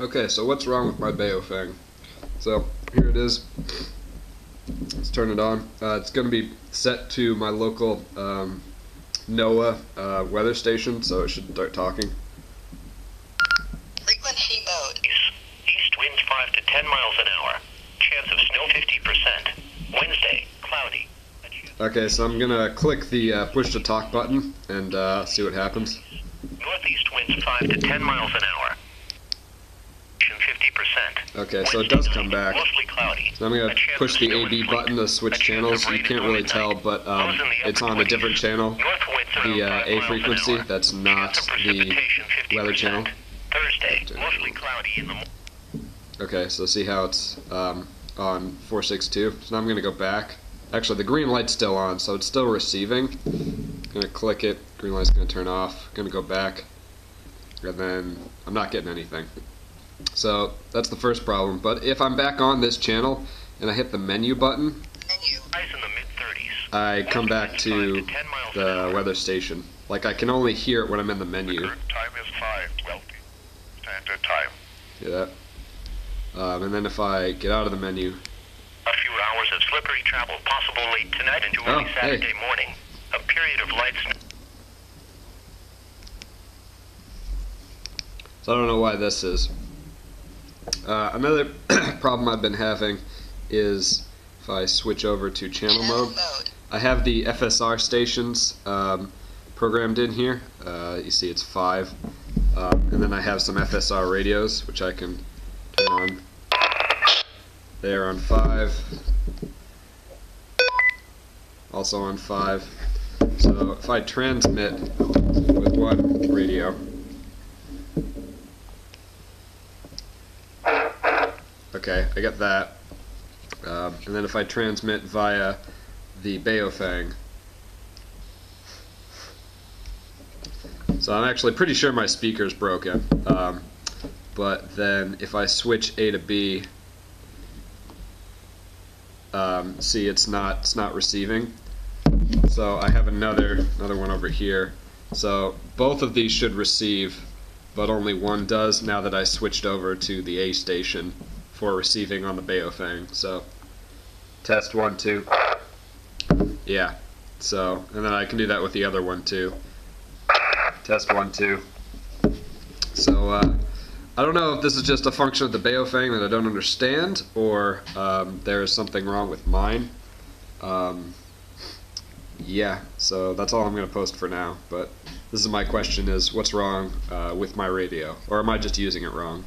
Okay, so what's wrong with my Baofeng? So here it is. Let's turn it on. Uh, it's going to be set to my local um, NOAA uh, weather station, so it should start talking. Frequency mode. East winds 5 to 10 miles an hour. Chance of snow 50%. Wednesday, cloudy. Okay, so I'm going to click the uh, push to talk button and uh, see what happens. Northeast winds 5 to 10 miles an hour. 50%. Okay, so it does come back. So I'm going to push the AB button to switch channels. You can't really tell, but um, Lows in the it's on a different channel. North winds around The uh, A frequency, that's not the weather channel. Thursday, mostly cloudy in the morning. Okay, so see how it's um, on 462. So now I'm going to go back. Actually, the green light's still on, so it's still receiving. I'm going to click it. Green light's going to turn off. I'm going to go back. And then I'm not getting anything. So that's the first problem. But if I'm back on this channel and I hit the menu button, Menu. Highs in the mid 30s. I come back to the weather station. Like I can only hear it when I'm in the menu. Time is 5:12 standard time. See that? Um, and then if I get out of the menu, A few hours of slippery travel possible late tonight into Oh, early hey. Saturday morning. A period of light snow. So I don't know why this is. Uh, another problem I've been having is if I switch over to channel Channel mode. mode. I have the FSR stations um, programmed in here. Uh, you see it's five. Um, and then I have some FSR radios, which I can turn on. They are on five. Also on five. So if I transmit with one radio, Okay, I get that. Um, and then if I transmit via the Baofeng. So I'm actually pretty sure my speaker's broken. Um, but then if I switch A to B, um, see it's not it's not receiving. So I have another another one over here. So both of these should receive, but only one does now that I switched over to the A station for receiving on the Baofeng. So test one, two. Yeah. So and then I can do that with the other one too. Test one, two. So uh, I don't know if this is just a function of the Baofeng that I don't understand, or um, there is something wrong with mine. Um, yeah, so that's all I'm going to post for now. But this is my question: is what's wrong uh, with my radio, or am I just using it wrong?